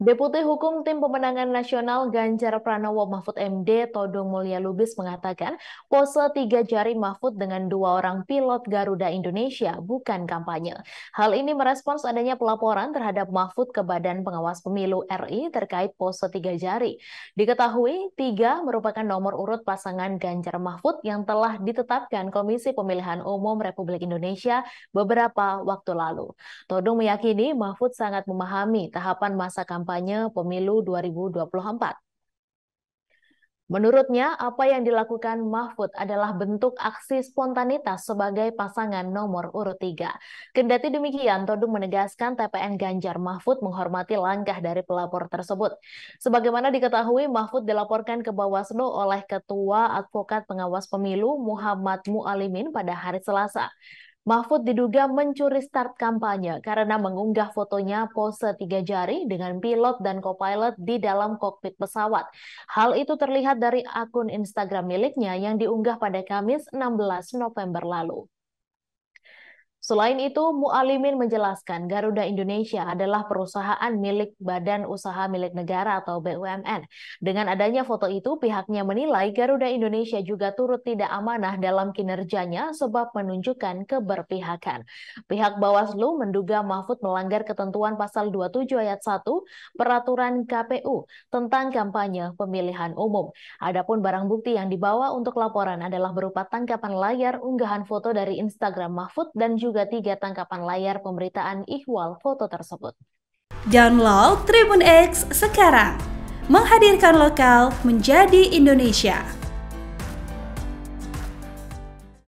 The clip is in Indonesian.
Deputi Hukum Tim Pemenangan Nasional Ganjar Pranowo Mahfud MD Todong Mulya Lubis mengatakan pose tiga jari Mahfud dengan dua orang pilot Garuda Indonesia bukan kampanye. Hal ini merespons adanya pelaporan terhadap Mahfud ke Badan Pengawas Pemilu RI terkait pose tiga jari. Diketahui tiga merupakan nomor urut pasangan Ganjar Mahfud yang telah ditetapkan Komisi Pemilihan Umum Republik Indonesia beberapa waktu lalu. Todong meyakini Mahfud sangat memahami tahapan masa kampanye kampanye pemilu 2024. Menurutnya, apa yang dilakukan Mahfud adalah bentuk aksi spontanitas sebagai pasangan nomor urut 3. Kendati demikian, Todung menegaskan TPN Ganjar Mahfud menghormati langkah dari pelapor tersebut. Sebagaimana diketahui, Mahfud dilaporkan ke Bawaslu oleh Ketua Advokat Pengawas Pemilu Muhammad Mualimin pada hari Selasa. Mahfud diduga mencuri start kampanye karena mengunggah fotonya pose tiga jari dengan pilot dan co-pilot di dalam kokpit pesawat. Hal itu terlihat dari akun Instagram miliknya yang diunggah pada Kamis 16 November lalu. Selain itu, Mualimin menjelaskan Garuda Indonesia adalah perusahaan milik Badan Usaha Milik Negara atau BUMN. Dengan adanya foto itu, pihaknya menilai Garuda Indonesia juga turut tidak amanah dalam kinerjanya sebab menunjukkan keberpihakan. Pihak Bawaslu menduga Mahfud melanggar ketentuan pasal 27 ayat 1 Peraturan KPU tentang kampanye pemilihan umum. Adapun barang bukti yang dibawa untuk laporan adalah berupa tangkapan layar unggahan foto dari Instagram Mahfud dan juga juga tiga tangkapan layar pemberitaan ihwal foto tersebut. Download Tribun X sekarang, menghadirkan lokal menjadi Indonesia.